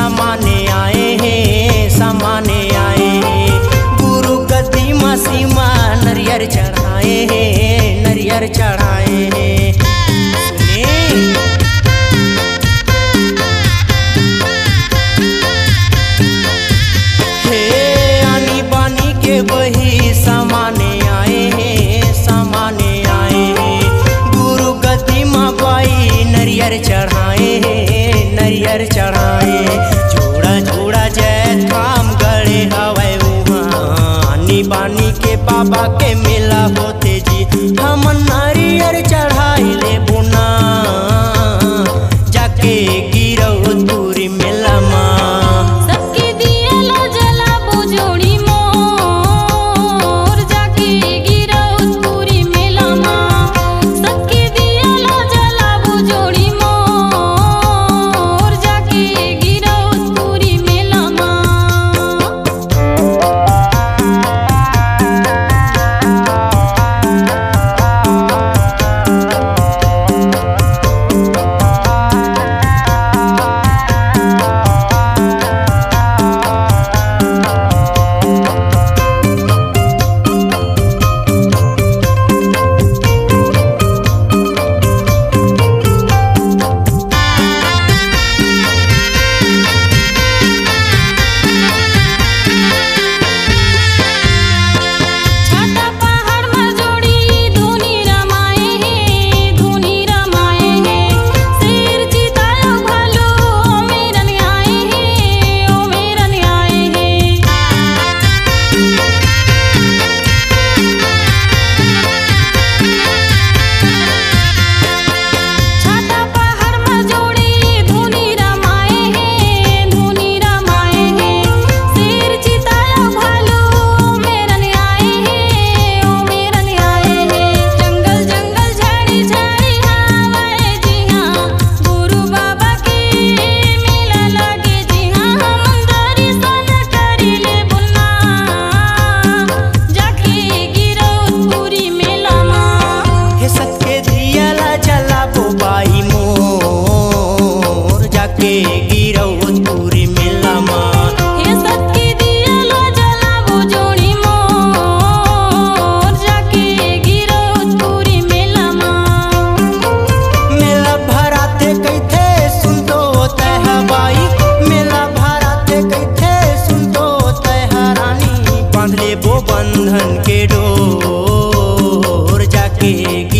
समाने आए हैं, समाने आए हैं। गुरु गति सीमा, नरियर चढ़ाए हैं, नरियर चढ़ाए हैं। baba ke